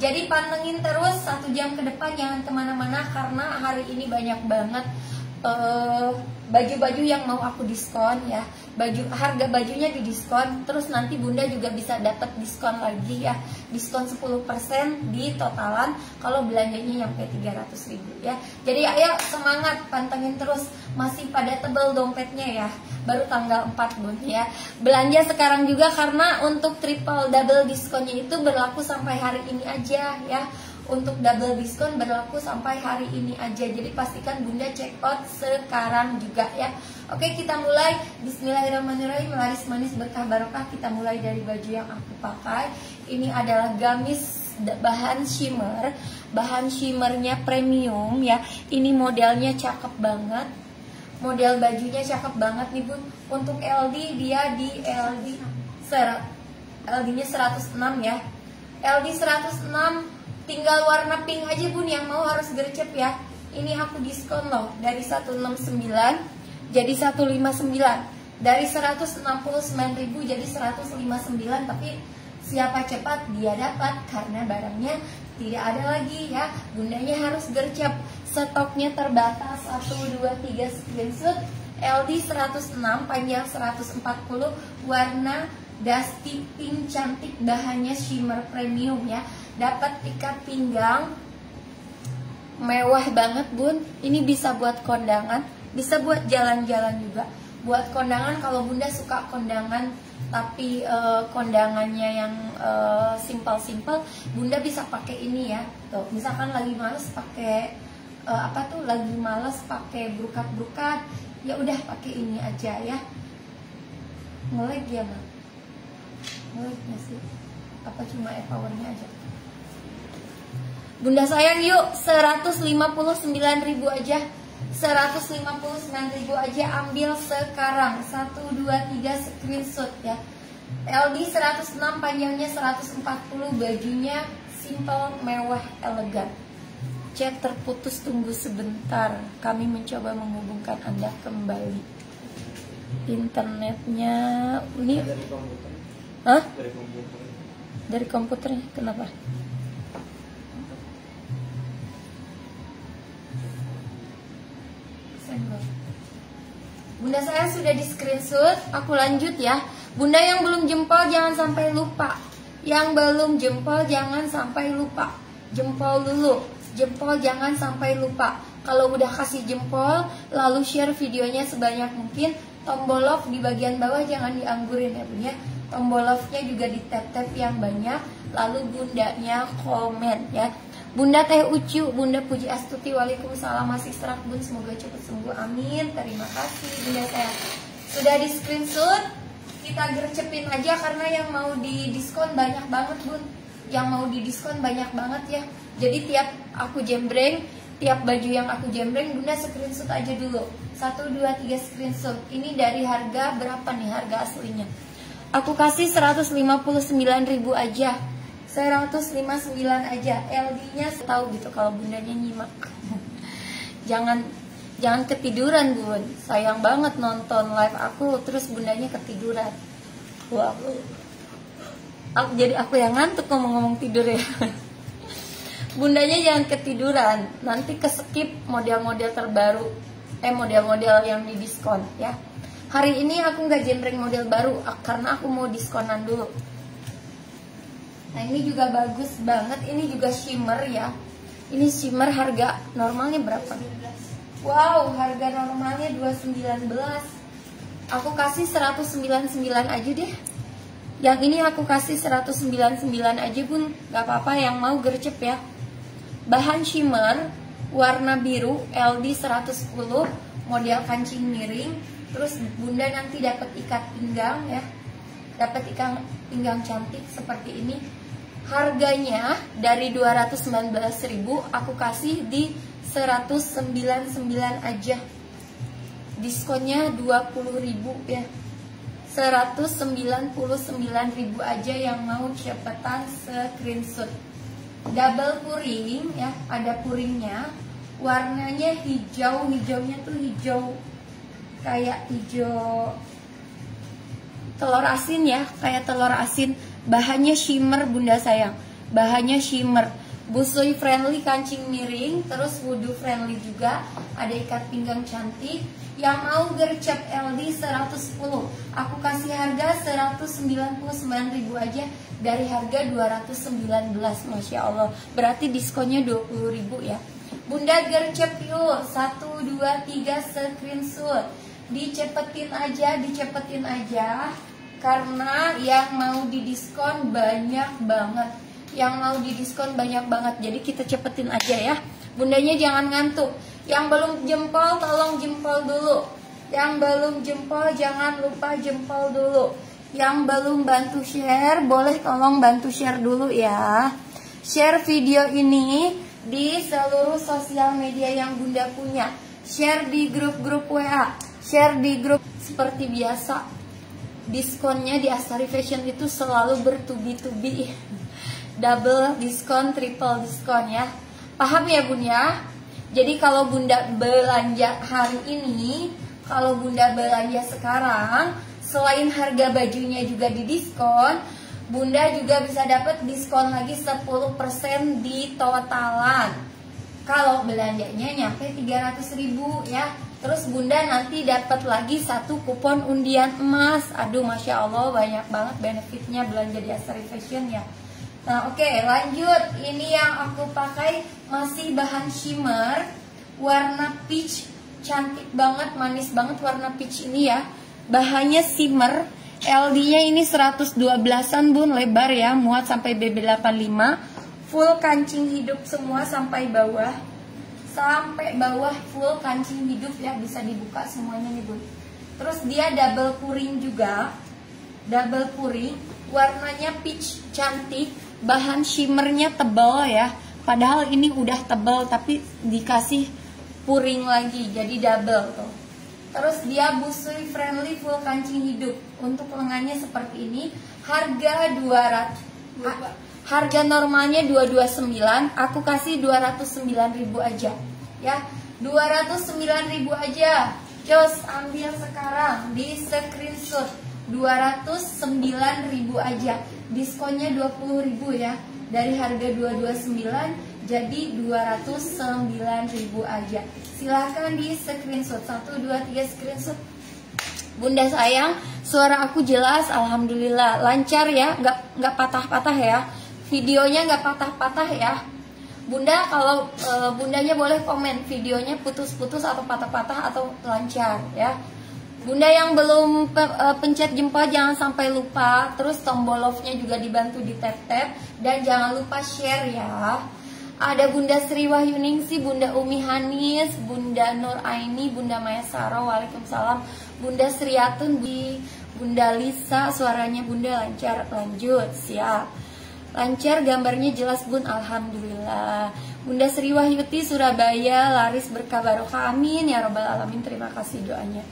Jadi pantengin terus satu jam ke depan jangan ke mana-mana karena hari ini banyak banget eh, baju-baju yang mau aku diskon ya. Baju harga bajunya di diskon terus nanti bunda juga bisa dapat diskon lagi ya. Diskon 10% di totalan kalau belanjanya nyampe 300 ribu ya. Jadi ayo semangat pantengin terus. Masih pada tebel dompetnya ya. Baru tanggal 4 bun ya. Belanja sekarang juga karena untuk triple double diskonnya itu berlaku sampai hari ini aja ya untuk double diskon berlaku sampai hari ini aja. Jadi pastikan bunda check out sekarang juga ya. Oke kita mulai. Bismillahirrahmanirrahim. Laris manis berkah barokah. Kita mulai dari baju yang aku pakai. Ini adalah gamis bahan shimmer. Bahan shimmernya premium ya. Ini modelnya cakep banget. Model bajunya cakep banget nih bun untuk LD dia di LD LD nya 106 ya. LD 106 tinggal warna pink aja bun yang mau harus gercep ya. Ini aku diskon loh dari 169 jadi 159 dari 169.000 jadi 159 tapi siapa cepat dia dapat karena barangnya tidak ada lagi ya. Bundanya harus gercep. Stoknya terbatas 1 2 3 screenshot. LD 106 panjang 140 warna dusty pink cantik bahannya shimmer premium ya. Dapat ikat pinggang. Mewah banget bun. Ini bisa buat kondangan bisa buat jalan-jalan juga. Buat kondangan kalau bunda suka kondangan tapi uh, kondangannya yang uh, simpel-simpel bunda bisa pakai ini ya. Tuh misalkan lagi males pakai uh, apa tuh? Lagi males pakai brukat-brukat ya udah pakai ini aja ya. Mulai dia mah mulai sih. Apa cuma e powernya aja? Bunda sayang yuk. 159 ribu aja. 159 ribu aja ambil sekarang. 1, 2, 3 screenshot ya. LD 106 panjangnya 140 bajunya simple mewah elegan. Chat terputus tunggu sebentar. Kami mencoba menghubungkan anda kembali. Internetnya ini Hah? dari komputer dari komputernya kenapa Bunda saya sudah di screenshot, aku lanjut ya. Bunda yang belum jempol jangan sampai lupa. Yang belum jempol jangan sampai lupa. Jempol dulu. Jempol jangan sampai lupa. Kalau udah kasih jempol, lalu share videonya sebanyak mungkin. Tombol love di bagian bawah jangan dianggurin ya Bunda. Tombol love-nya juga di tap-tap yang banyak. Lalu bundanya komen ya. Bunda Teh Ucu, Bunda Puji Astuti, Waalaikumsalam masih serak bun, semoga cepat sembuh, amin. Terima kasih Bunda saya. Sudah di screenshot, kita gercepin aja karena yang mau di diskon banyak banget bun. Yang mau di diskon banyak banget ya. Jadi tiap aku jembreng, tiap baju yang aku jembreng, Bunda screenshot aja dulu. 1, 2, 3 screenshot. Ini dari harga berapa nih harga aslinya? Aku kasih 159 ribu aja. 159 aja. LD-nya tahu gitu kalau bundanya nyimak. Jangan jangan ketiduran bun. Sayang banget nonton live aku terus bundanya ketiduran. Wah aku, aku jadi aku yang ngantuk ngomong-ngomong tidur ya. Bundanya jangan ketiduran. Nanti keskip model-model terbaru. Eh model-model yang di diskon ya hari ini aku nggak jembreng model baru karena aku mau diskonan dulu. Nah ini juga bagus banget, ini juga shimmer ya. Ini shimmer harga normalnya berapa? Wow, harga normalnya 219 Aku kasih 199 aja deh. Yang ini aku kasih 199 aja pun Gak apa-apa yang mau gercep ya. Bahan shimmer Warna biru LD 110 Model kancing miring Terus bunda nanti dapat ikat pinggang ya. Dapat ikat pinggang cantik seperti ini. Harganya dari 219.000 aku kasih di 199 aja. Diskonnya 20.000 ya. 199.000 aja yang mau cepetan screenshot. Double puring ya ada puringnya. Warnanya hijau hijaunya tuh hijau kayak hijau telur asin ya kayak telur asin. Bahannya shimmer bunda sayang. Bahannya shimmer. Busui friendly kancing miring terus wudhu friendly juga. Ada ikat pinggang cantik. Yang mau gercep LD 110 aku kasih harga 199.000 aja. Dari harga 219 Masya Allah. Berarti diskonnya 20.000 ya. Bunda gercep yuk 1, 2, 3 screenshot dicepetin aja dicepetin aja. Karena yang mau didiskon banyak banget. Yang mau didiskon banyak banget. Jadi kita cepetin aja ya. Bundanya jangan ngantuk. Yang belum jempol tolong jempol dulu. Yang belum jempol jangan lupa jempol dulu. Yang belum bantu share boleh tolong bantu share dulu ya. Share video ini di seluruh sosial media yang bunda punya. Share di grup-grup WA share di grup. Seperti biasa diskonnya di Astari Fashion itu selalu bertubi-tubi. Double diskon, triple diskon ya. Paham ya bun ya? Jadi kalau bunda belanja hari ini kalau bunda belanja sekarang selain harga bajunya juga didiskon bunda juga bisa dapat diskon lagi 10% di totalan. Kalau belanjanya nyampe 300 ribu ya Terus bunda nanti dapat lagi satu kupon undian emas. Aduh, masya Allah banyak banget benefitnya belanja di Asari Fashion ya. Nah, oke okay, lanjut. Ini yang aku pakai masih bahan shimmer, warna peach, cantik banget, manis banget warna peach ini ya. Bahannya shimmer, LD-nya ini 112-an bun lebar ya, muat sampai BB85, full kancing hidup semua sampai bawah sampai bawah full kancing hidup ya bisa dibuka semuanya nih bun. Terus dia double puring juga. Double puring warnanya peach cantik bahan shimmernya tebal ya. Padahal ini udah tebal tapi dikasih puring lagi jadi double tuh. Terus dia busui friendly full kancing hidup. Untuk lengannya seperti ini harga 200 harga normalnya 229 aku kasih 209.000 aja. Ya 209.000 aja. Jos ambil sekarang di screenshot. 209.000 aja. Diskonnya 20.000 ya. Dari harga 229 jadi 209.000 aja. Silahkan di screenshot. 1 2 3 screenshot. Bunda sayang, suara aku jelas, alhamdulillah. Lancar ya, nggak nggak patah-patah ya videonya nggak patah-patah ya. Bunda kalau e, bundanya boleh komen videonya putus-putus atau patah-patah atau lancar ya. Bunda yang belum pe, e, pencet jempol jangan sampai lupa. Terus tombol love-nya juga dibantu di tap-tap. Dan jangan lupa share ya. Ada Bunda Sri Wahyuningsi, Bunda Umi Hanis, Bunda Nur Aini, Bunda Maya Saro, Waalaikumsalam, Bunda Sriatun, Bunda Lisa, suaranya Bunda lancar, lanjut, siap. Lancar gambarnya jelas bun. Alhamdulillah. Bunda Sri Wahyuti Surabaya. Laris berkah barokah. Amin. Ya robbal alamin. Terima kasih doanya.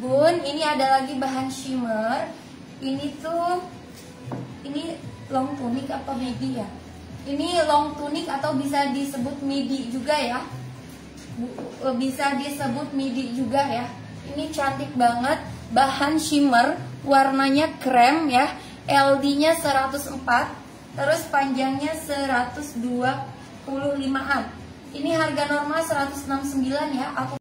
Bun ini ada lagi bahan shimmer. Ini tuh Ini long tunic apa midi ya? Ini long tunic atau bisa disebut midi juga ya? Bisa disebut midi juga ya? Ini cantik banget. Bahan shimmer. Warnanya krem ya. LD nya 104 Terus panjangnya 125-an. Ini harga normal 169 ya. Aku